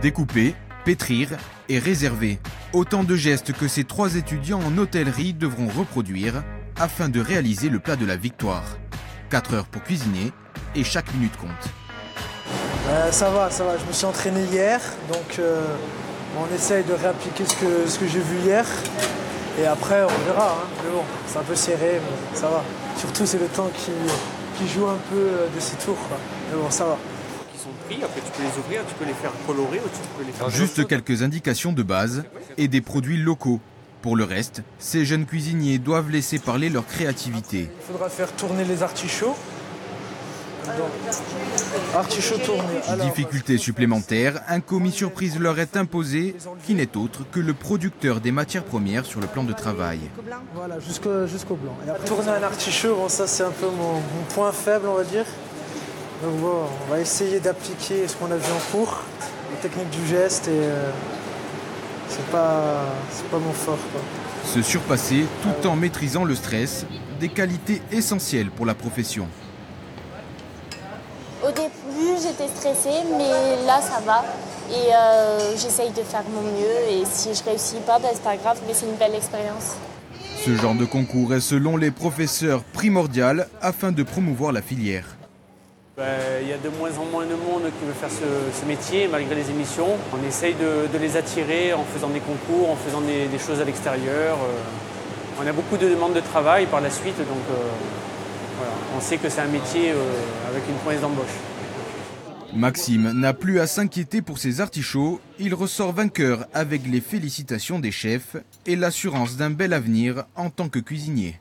Découper, pétrir et réserver. Autant de gestes que ces trois étudiants en hôtellerie devront reproduire afin de réaliser le plat de la victoire. 4 heures pour cuisiner et chaque minute compte. Euh, ça va, ça va. Je me suis entraîné hier, donc euh, on essaye de réappliquer ce que, ce que j'ai vu hier. Et après, on verra. hein. Mais bon, c'est un peu serré, mais ça va. Surtout, c'est le temps qui, qui joue un peu euh, de ces tours. Mais bon, ça va. Qui sont pris, après tu peux les ouvrir, tu peux les faire colorer ou tu peux les faire Juste quelques indications de base et des produits locaux. Pour le reste, ces jeunes cuisiniers doivent laisser parler leur créativité. Il faudra faire tourner les artichauts. Tournés. Alors, Difficulté supplémentaire, un commis surprise leur est imposé, qui n'est autre que le producteur des matières premières sur le plan de travail. Voilà, jusqu'au jusqu'au blanc. Et après, tourner un artichaut, bon, ça c'est un peu mon, mon point faible, on va dire. Donc bon, on va essayer d'appliquer ce qu'on a vu en cours, les techniques du geste, et euh, c'est pas, c'est pas mon fort. Quoi. Se surpasser tout en maîtrisant le stress, des qualités essentielles pour la profession. Au début, j'étais stressée, mais là, ça va. Et euh, j'essaye de faire mon mieux. Et si je réussis pas, ben, c'est pas grave, mais c'est une belle expérience. Ce genre de concours est selon les professeurs primordial afin de promouvoir la filière. Ben, Il y a de moins en moins de monde qui veut faire ce, ce métier malgré les émissions. On essaye de, de les attirer en faisant des concours, en faisant des, des choses à l'extérieur. Euh, On a beaucoup de demandes de travail par la suite, donc euh, voilà. on sait que c'est un métier euh, avec une promesse d'embauche. Maxime n'a plus à s'inquiéter pour ses artichauts, il ressort vainqueur avec les félicitations des chefs et l'assurance d'un bel avenir en tant que cuisinier.